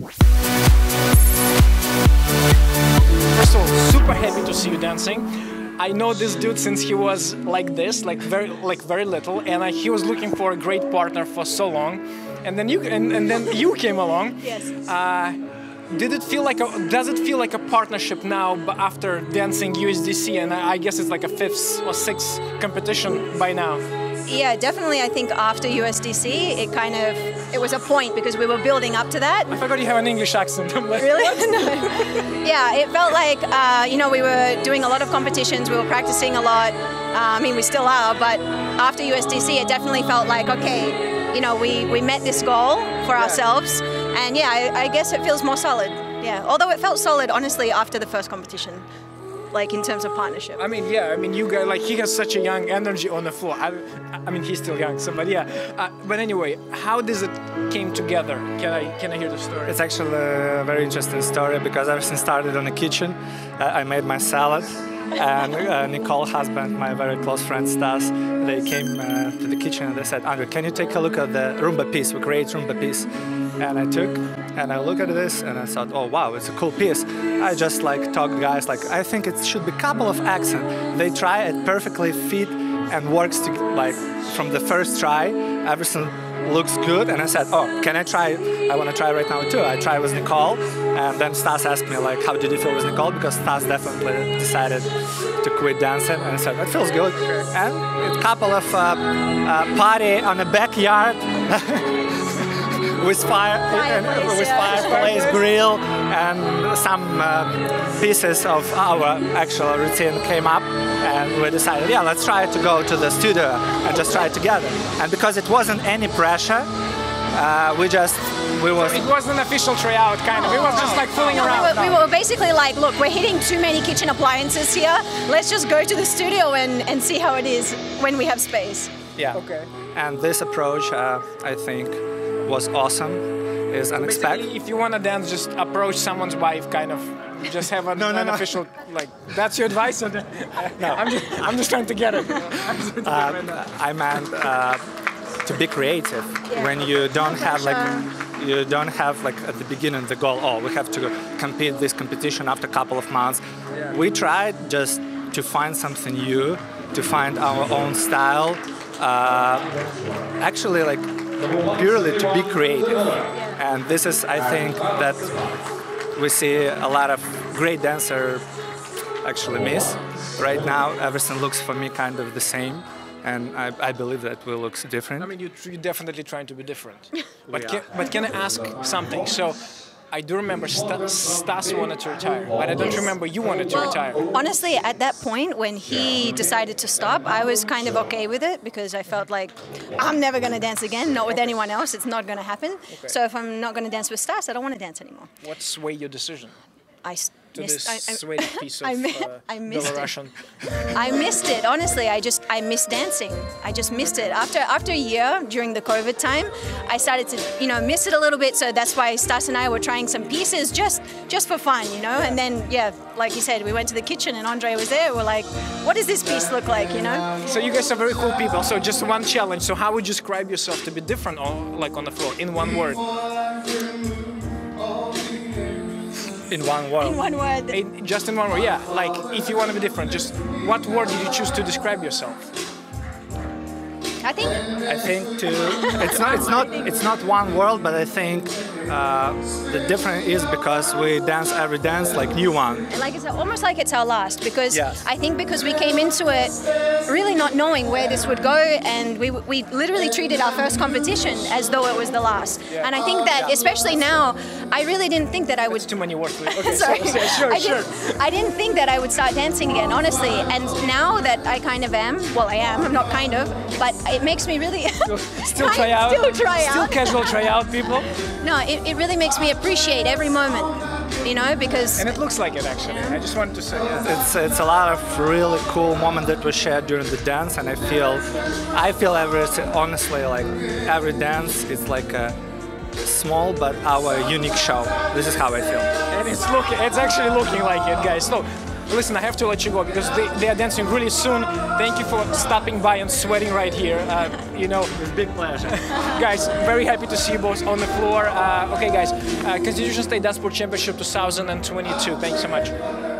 First of all, super happy to see you dancing. I know this dude since he was like this, like very, like very little, and uh, he was looking for a great partner for so long, and then you, and, and then you came along. Yes. Uh, did it feel like a, does it feel like a partnership now but after dancing USDC and I I guess it's like a fifth or sixth competition by now? Yeah, definitely. I think after USDC, it kind of it was a point because we were building up to that. I forgot you have an English accent. Like, Really? no. Yeah, it felt like uh, you know we were doing a lot of competitions. We were practicing a lot. Uh, I mean, we still are, but after USDC, it definitely felt like okay, you know, we we met this goal for ourselves, and yeah, I, I guess it feels more solid. Yeah, although it felt solid honestly after the first competition, like in terms of partnership. I mean, yeah. I mean, you guys like he has such a young energy on the floor. I, I mean, he's still young, so but yeah. Uh, but anyway, how does it came together? Can I can I hear the story? It's actually a very interesting story because everything started on the kitchen. Uh, I made my salad, and uh, Nicole husband, my very close friend Stas, they came uh, to the kitchen and they said, Andrew, can you take a look at the rumba piece? We create rumba piece. And I took and I look at this and I thought, oh wow, it's a cool piece. I just like talked guys like I think it should be couple of accent. They try it perfectly fit and works to like from the first try. Everything looks good and I said, oh, can I try? I want to try right now too. I try with Nicole and then Stas asked me like, how did you feel with Nicole? Because Stas definitely decided to quit dancing and I said, it feels good. And a couple of uh, uh, party on the backyard. with fire Fireplace, with yeah. fireplace grill and some uh, pieces of our actual routine came up and we decided yeah let's try to go to the studio and just try it together and because it wasn't any pressure uh, we just we was It wasn't an official tryout, kind of. It was just like fooling No, around. we, were, we were basically like, look, we're hitting too many kitchen appliances here. Let's just go to the studio and, and see how it is when we have space. yeah Okay. and this approach uh, I think was awesome is unexpected Basically, if you want to dance, just approach someone's wife, kind of. You just have an, No, no, an no. official like. That's your advice. Or the, no, I'm just, I'm just trying to get it. I'm to get it right now. I meant uh, to be creative Yeah. when you don't have like you don't have like at the beginning the goal oh we have to compete this competition after a couple of months we tried just to find something new to find our own style uh, actually like purely to be creative and this is i think that we see a lot of great dancer actually miss. Right now, everything looks for me kind of the same, and I, I believe that will look different. I mean, you, you're definitely trying to be different. But can, but can I ask something? So, I do remember Sta- Stas wanted to retire, but I don't remember you wanted to retire. Honestly, at that point when he decided to stop, I was kind of okay with it because I felt like I'm never going to dance again, not with anyone else. It's not going to happen. So if I'm not going to dance with Stas, I don't want to dance anymore. What swayed your decision I to missed, this I, I, sweet piece of I mi- uh, I missed it. I missed it. Honestly, I just I missed dancing. I just missed it. After after a year during the COVID time, I started to you know miss it a little bit. So that's why Stas and I were trying some pieces just just for fun, you know. And then yeah, like you said, we went to the kitchen and Andrey was there. We're like, what does this piece look like, you know? So you guys are very cool people. So just one challenge. So how would you describe yourself to be different, on, like on the floor, in one word? In one word, In one word. In- just in one word, yeah. Like if you want to be different, just what word did you choose to describe yourself? I think I think to it's not it's not it's not one world, but I think uh, the difference is because we dance every dance like new one. like it's almost like it's our last because Yes. I think because we came into it really not knowing where this would go and we, we literally treated our first competition as though it was the last Yeah. and I think that especially now I really didn't think that I would It's too many words. Okay, Sorry. so- so- sure, I sure. Didn't, I didn't think that I would start dancing again, honestly. And now that I kind of am, well, I am. I'm not kind of, but it makes me really Still kind- try out. Still try Still casual try out, people. No, it, it really makes me appreciate every moment, you know, because And it looks like it actually. I just wanted to say. It's it's a lot of really cool moments that we shared during the dance, and I feel I feel every honestly like every dance is like a small but our unique show. This is how I feel. And it's looking, it's actually looking like it, guys. So, listen, I have to let you go because they, they are dancing really soon. Thank you for stopping by and sweating right here. Uh, you know, It's a big pleasure. guys, very happy to see you both on the floor. Uh, okay, guys, Uh, Constitution State Dancesport Championship 2022. Thanks so much.